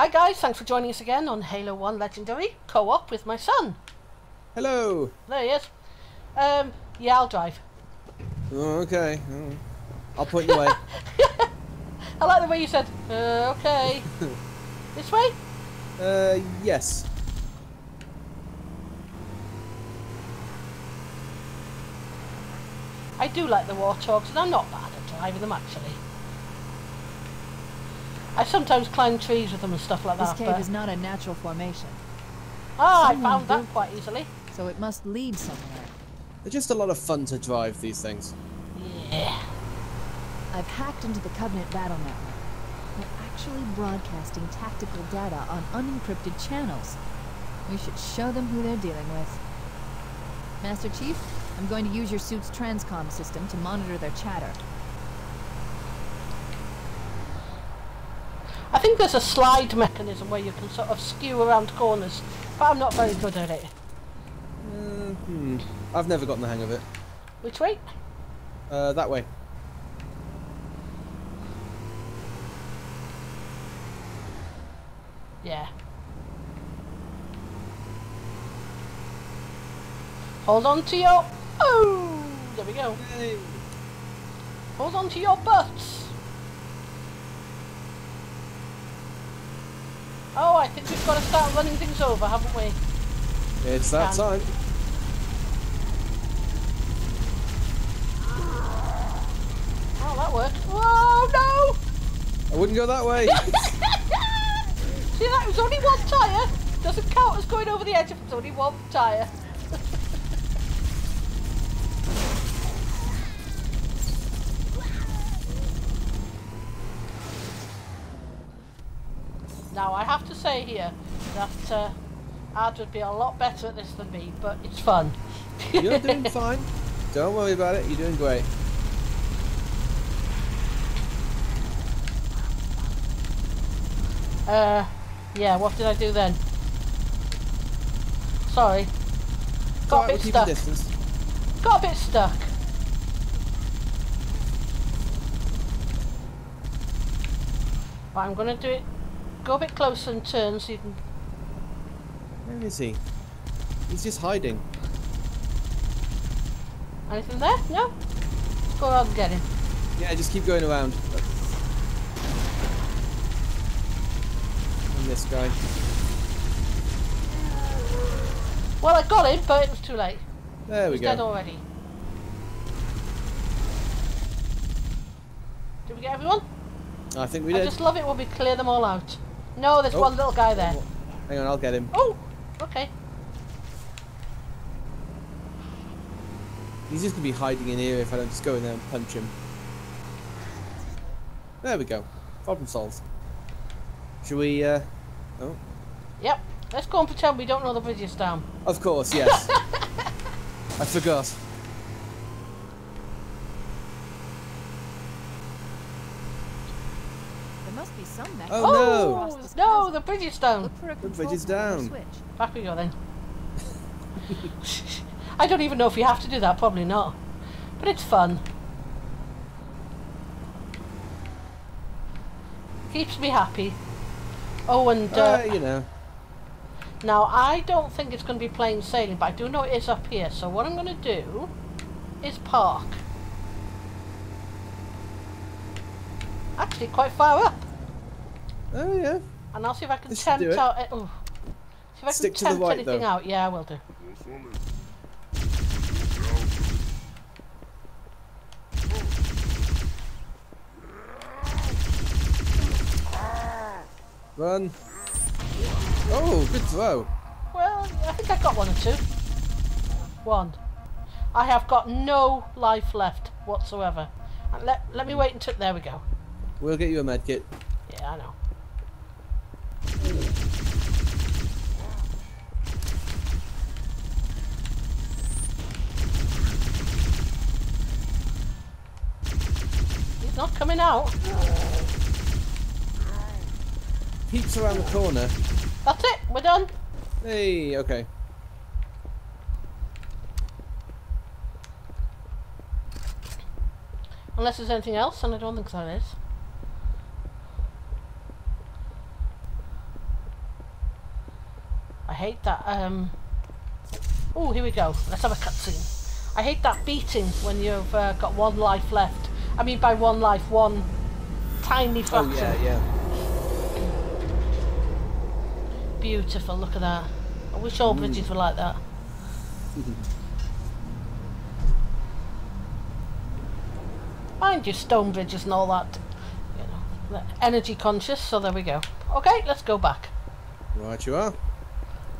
Hi guys, thanks for joining us again on Halo 1 Legendary co-op with my son. Hello. There he is. Um, yeah, I'll drive. Oh, okay. Oh. I'll point you away. I like the way you said, uh, okay. this way? uh, yes. I do like the Warthogs and I'm not bad at driving them actually. I sometimes climb trees with them and stuff like This that. cave but... is not a natural formation, Ah, I found that quite easily. so it must lead somewhere. They're just a lot of fun to drive these things. Yeah. I've hacked into the Covenant battle network. They're actually broadcasting tactical data on unencrypted channels. We should show them who they're dealing with. Master Chief, I'm going to use your suit's transcom system to monitor their chatter. I think there's a slide mechanism where you can sort of skew around corners, but I'm not very good at it. Uh, hmm. I've never gotten the hang of it. Which way? Uh, that way. Yeah. Hold on to your... Oh! There we go. Yay. Hold on to your butts. Oh, I think we've got to start running things over, haven't we? It's that time. Oh, that worked. Oh, no! I wouldn't go that way. See, that was only one tyre. Doesn't count as going over the edge if it's only one tyre. now, I have to say here that uh, Ad would be a lot better at this than me, but it's fun. You're doing fine. Don't worry about it. You're doing great. Uh, yeah, what did I do then? Sorry. Got alright, a we'll bit stuck. distance. Got a bit stuck. But I'm gonna do it. Go a bit closer and turn so you can. Where is he? He's just hiding. Anything there? No? Let's go around and get him. Yeah, just keep going around. And this guy. Well, I got him, but it was too late. There we go. He's dead already. Did we get everyone? I think we did. I just love it when we clear them all out. No, there's Oh. one little guy there. Hang on, I'll get him. Oh, okay. He's just gonna be hiding in here if I don't just go in there and punch him. There we go. Problem solved. Should we, uh... Oh. Yep. Let's go and pretend we don't know the bridge is down. Of course, yes. I forgot. There must be some mechanism Oh, no. across this no, chasm. The bridge is down. Look for a The bridge is down. Switch. Back we go then. I don't even know if you have to do that, probably not. But it's fun. Keeps me happy. Oh, and uh, Uh, you know. now I don't think it's going to be plain sailing, but I do know it is up here. So what I'm going to do is park. Actually, quite far up. Oh, yeah. And I'll see if I can This tempt do it. out. Eh, oh, see if I Stick can tempt right, anything though. out. Yeah, I will do. Run. Oh, good throw. Well, I think I got one or two. One. I have got no life left whatsoever. And let let me wait until there we go. We'll get you a med kit. Yeah, I know. Not coming out. Peeps around the corner. That's it. We're done. Hey, okay. Unless there's anything else, and I don't think there is. I hate that. Um. Oh, here we go. Let's have a cutscene. I hate that beating when you've uh, got one life left. I mean, by one life, one tiny fraction. Oh yeah, yeah. Beautiful. Look at that. I wish all bridges were like that. Mind you, stone bridges and all that. You know, energy conscious. So there we go. Okay, let's go back. Right, you are.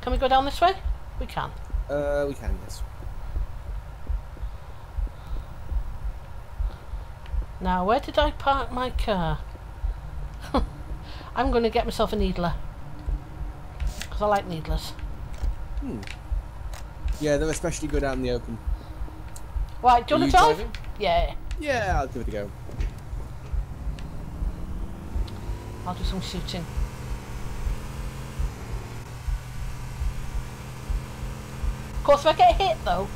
Can we go down this way? We can. Uh, we can, yes. Now, where did I park my car? I'm going to get myself a needler. Because I like needlers. Yeah, they're especially good out in the open. Right, do you want to drive? driving? Yeah, Yeah, I'll give it a go. I'll do some shooting. Of course, if I get hit though,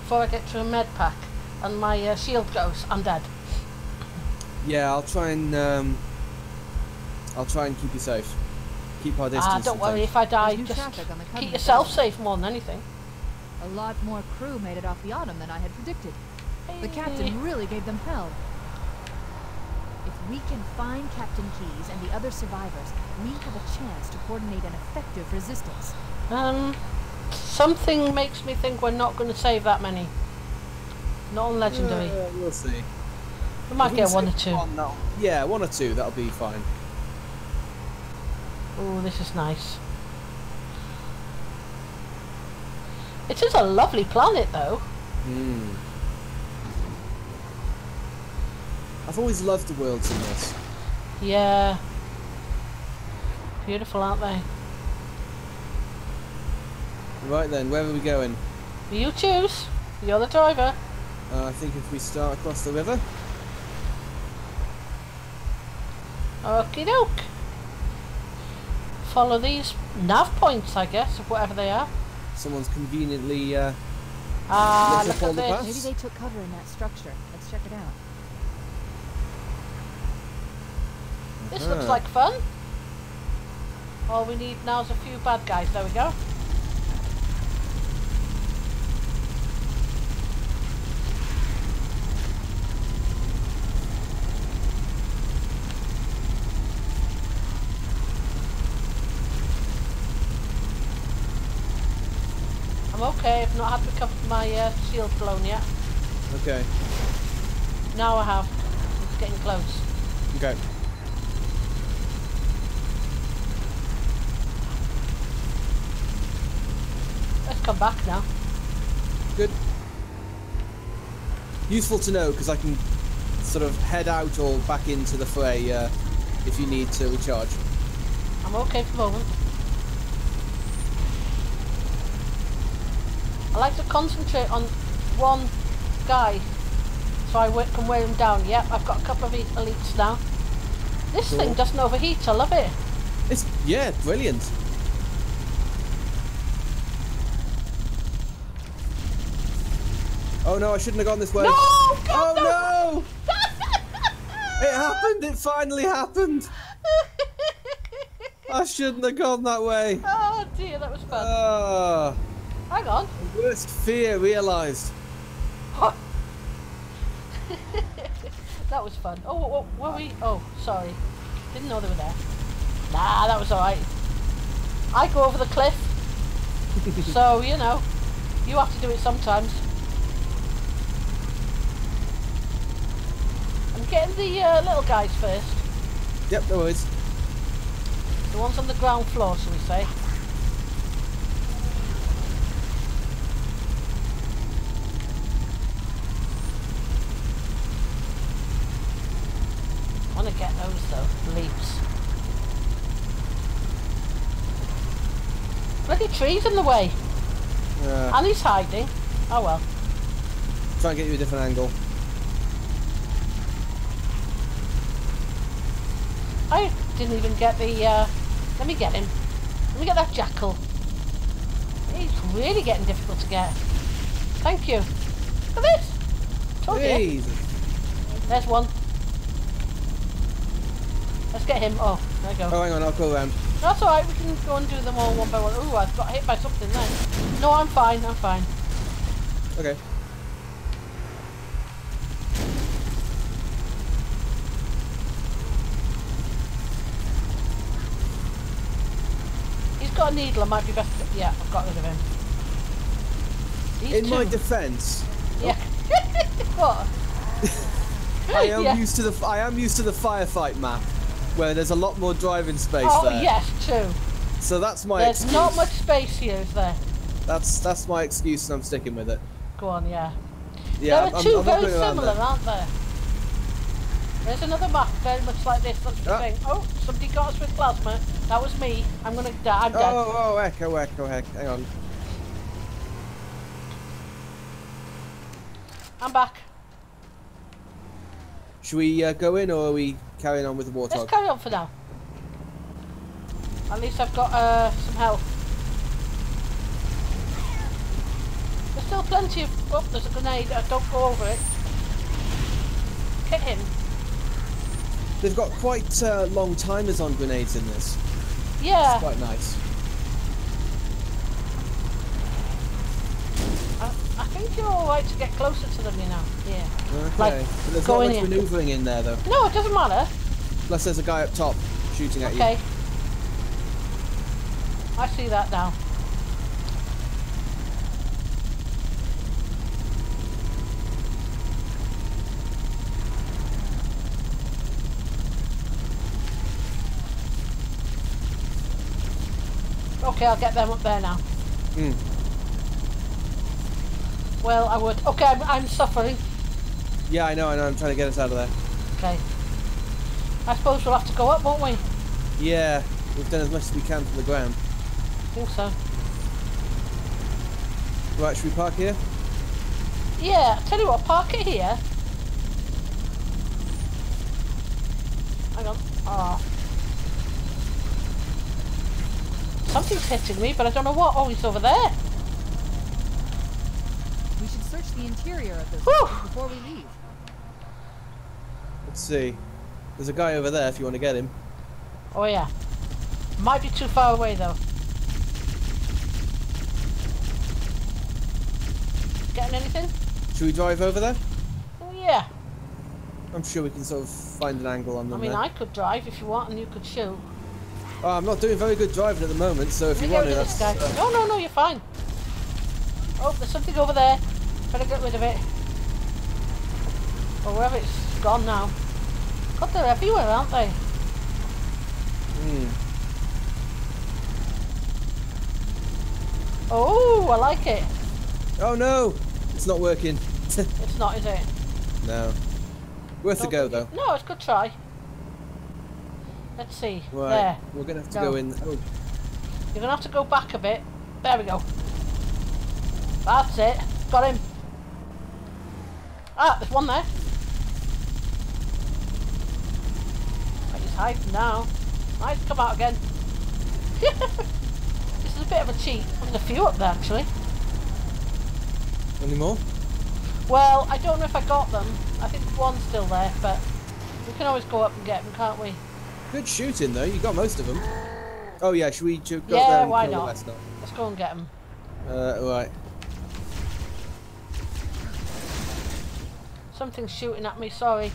before I get to a med pack and my uh, shield goes, I'm dead. Yeah, I'll try and um, I'll try and keep you safe. Keep our distance. Ah, don't worry, things. if I die, just traffic on the keep yourself Battle. safe more than anything. A lot more crew made it off the autumn than I had predicted. The captain really gave them hell. If we can find Captain Keyes and the other survivors, we have a chance to coordinate an effective resistance. Um, something makes me think we're not going to save that many. Not on legendary. Uh, we'll see. We might get one or two. One, yeah, one or two. That'll be fine. Oh, this is nice. It is a lovely planet, though. Hmm. I've always loved the worlds in this. Yeah. Beautiful, aren't they? Right then, where are we going? You choose. You're the driver. Uh, I think if we start across the river. Okie doke. Follow these nav points, I guess, of whatever they are. Someone's conveniently. Uh, Ah, Let's look uphold at the this. Maybe they took cover in that structure. Let's check it out. This looks Uh-huh. like fun. All we need now is a few bad guys. There we go. Okay. I've not had recovered my uh, shield blown yet. okay. Now I have. It's getting close. Okay. Let's come back now. Good. Useful to know because I can sort of head out or back into the fray uh, if you need to recharge. I'm okay for the moment. I like to concentrate on one guy so I can wear him down. Yep, I've got a couple of elites now. This Cool. thing doesn't overheat, I love it. It's yeah, brilliant. Oh no, I shouldn't have gone this way. No! Oh God, no! It happened! It finally happened! I shouldn't have gone that way. oh dear, that was fun. Ah, Hang on. Worst fear realised. that was fun. Oh, what, what were we? Oh, sorry. Didn't know they were there. Nah, that was alright. I go over the cliff. so, you know, you have to do it sometimes. I'm getting the uh, little guys first. Yep, no worries. The ones on the ground floor, shall we say. Want to get those though, leaps. Bloody trees in the way. Uh, And he's hiding. Oh well. try and get you a different angle. I didn't even get the, uh, let me get him. Let me get that jackal. He's really getting difficult to get. Thank you. Look at this. Told you. There's one. Let's get him. Oh, there you go. Oh, hang on, I'll go around. That's alright, we can go and do them all one by one. Ooh, I got hit by something then. No, I'm fine, I'm fine. Okay. He's got a needle, I might be best to... Yeah, I've got rid of him. These In my defence, Yeah. Oh. what? I am Yeah. used to the I am used to the firefight map, where there's a lot more driving space Oh, there. yes, true. So that's my There's excuse. not much space here, is there? That's that's my excuse, and I'm sticking with it. Go on, yeah. Yeah, there are I'm, two I'm very similar, aren't there? There's another map very much like this. That's the Ah. thing. Oh, somebody got us with plasma. That was me. I'm gonna die. I'm dead. Oh, oh, echo, echo, heck, oh. Hang on. I'm back. Should we uh, go in, or are we carrying on with the Let's warthog? carry on for now. At least I've got uh, some health. There's still plenty of. Oh, there's a grenade. Uh, don't go over it. Hit him. They've got quite uh, long timers on grenades in this. Yeah. It's quite nice. I, I think you're alright to get closer to them, you know. Yeah. Okay. Like, but there's go not much manoeuvring in there, though. No, it doesn't matter. Plus, there's a guy up top shooting at Okay. you. I see that now. Okay, I'll get them up there now. Hmm. Well, I would. Okay, I'm, I'm suffering. Yeah, I know, I know. I'm trying to get us out of there. Okay. I suppose we'll have to go up, won't we? Yeah, we've done as much as we can from the ground. think so. Right, should we park here? Yeah, tell you what, park it here. Hang on. Oh. Something's hitting me, but I don't know what. Oh, he's over there. We should search the interior of this before we leave. Let's see. There's a guy over there if you want to get him. Oh, yeah. Might be too far away, though. Getting anything? Should we drive over there? Oh, yeah. I'm sure we can sort of find an angle on the I mean, there. I could drive if you want, and you could shoot. Oh, I'm not doing very good driving at the moment, so if Let you want get to, rid guy. that's, uh, No, no, no, you're fine. Oh, there's something over there. Better get rid of it. Or wherever it's gone now. God, they're everywhere, aren't they? hmm. Oh, I like it. Oh no! It's not working. It's not, is it? no. Worth a Don't go think though. it- No, it's a good try. Let's see. Right. There. We're gonna have to No. go in. Oh, You're gonna have to go back a bit. There we go. That's it. Got him. Ah, there's one there. But he's hiding now. Might come out again. this is a bit of a cheat. There's a few up there actually. any more? Well, I don't know if I got them. I think one's still there, but we can always go up and get them, can't we? Good shooting though. You got most of them. Oh yeah. Should we go Yeah, there and why not? Let's go and get them. Uh, right. Something's shooting at me, sorry.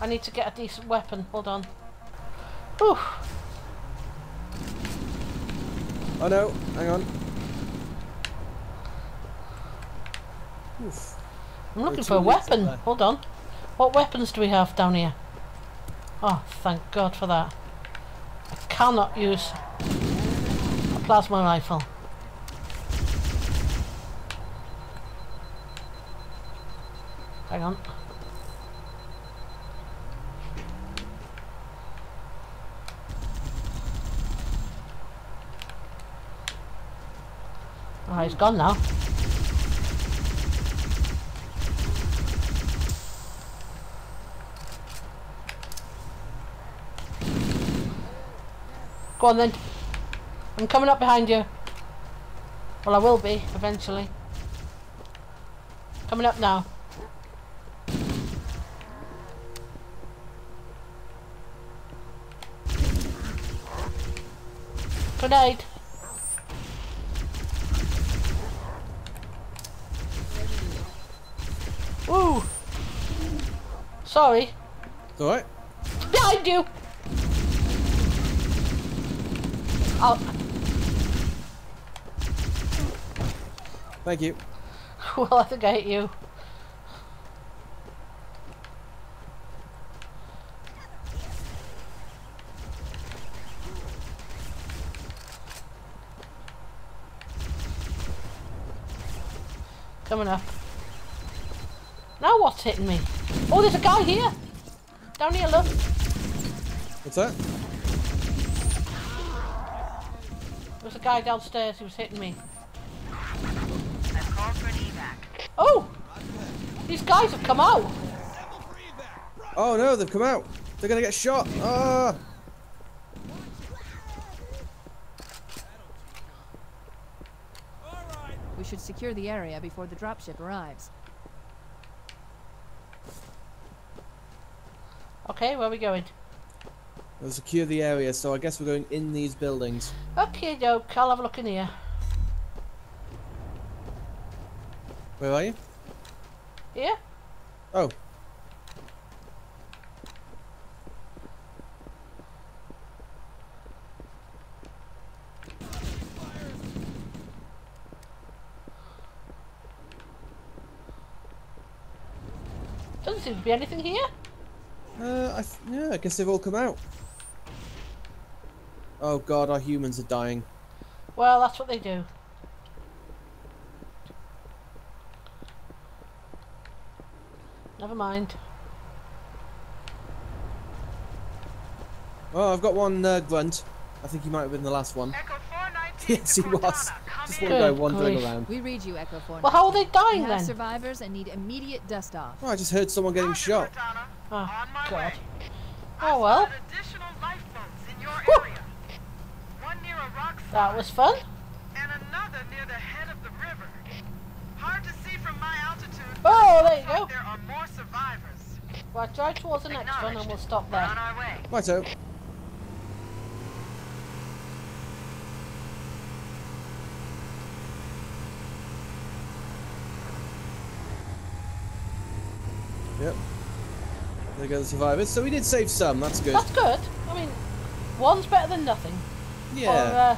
I need to get a decent weapon. Hold on. Whew. Oh no. Hang on. Oof. I'm looking for a weapon. Hold on. What weapons do we have down here? Oh, thank God for that. I cannot use a plasma rifle. Hang on. Oh, he's gone now. Go on then. I'm coming up behind you. Well, I will be eventually. Coming up now. Grenade. Ooh. Sorry. Alright. Behind you! I'll... Oh. Thank you. Well, I think I hit you. Coming up. Now what's hitting me? Oh, there's a guy here! Down here, look. What's that? There's a guy downstairs who was hitting me. I've called for an evac. Oh! These guys have come out! Oh no, they've come out. They're gonna get shot. Ah! We should secure the area before the dropship arrives. Okay, where are we going? We'll secure the area, so I guess we're going in these buildings. Okay, doke, I'll have a look in here. Where are you? Here? Oh. Doesn't seem to be anything here. Uh, I th yeah, I guess they've all come out. Oh god, our humans are dying. Well, that's what they do. Never mind. Oh, I've got one uh, grunt. I think he might have been the last one. Echo 419 Yes, he to was. Just in. one guy wandering grief. around. We read you, Echo 4. Well, how are they We dying have then? survivors and need immediate dust off. Oh, I just heard someone getting Roger, shot. Cortana. Oh, On my God. way. Oh, well. Additional lifeboats in your Whew. area. One near a rock That was fun. and another near the head of the river. Hard to see from my altitude. Oh, there you go. like There are more survivors. Right, drive towards the next one and we'll stop We're on there. our way. Righto. There go the survivors. So we did save some, that's good. That's good. I mean, one's better than nothing. Yeah. Or, uh,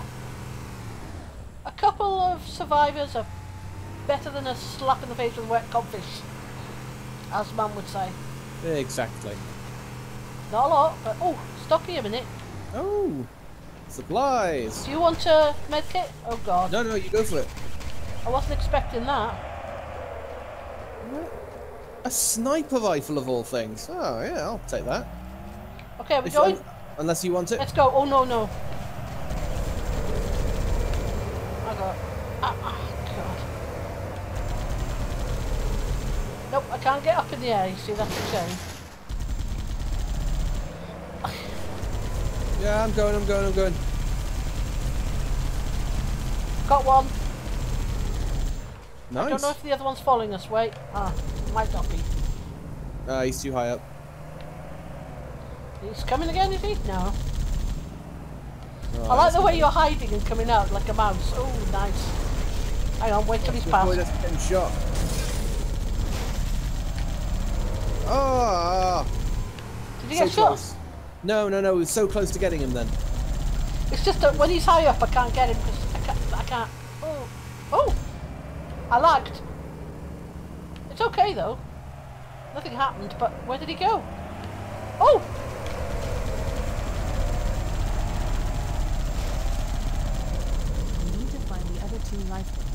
a couple of survivors are better than a slap in the face with a wet codfish, as Mum would say. Exactly. Not a lot, but oh, stop here a minute. Oh! Supplies! Do you want a medkit? Oh God, No, no, you go for it. I wasn't expecting that. A sniper rifle of all things. Oh, yeah, I'll take that. Okay, are we If- going? unless you want it. Let's go. Oh no no. I got. Ah, ah, God. Nope, I can't get up in the air. You see, that's a shame. Yeah, I'm going, I'm going, I'm going. Got one. Nice. I don't know if the other one's following us. Wait. Ah, might not be. Ah, he's too high up. He's coming again, is he? No. I like the way you're hiding and coming out like a mouse. Oh, nice. Hang on, wait till he's past. us getting shot. Oh, Did he so get shot? close. No, no, no, we were so close to getting him then. It's just that when he's high up, I can't get him because I can't. I can't. Oh, oh! I lagged. It's okay though. Nothing happened. But where did he go? Oh! We need to find the other two lifeboats.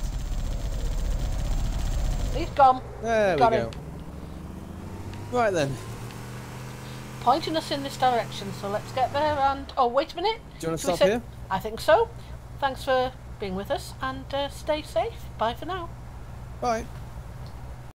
He's gone. There Got we go. him. Right then. Pointing us in this direction. So let's get there. And oh, wait a minute. Do you want to Should stop say- here? I think so. Thanks for being with us and uh, stay safe. Bye for now. Bye.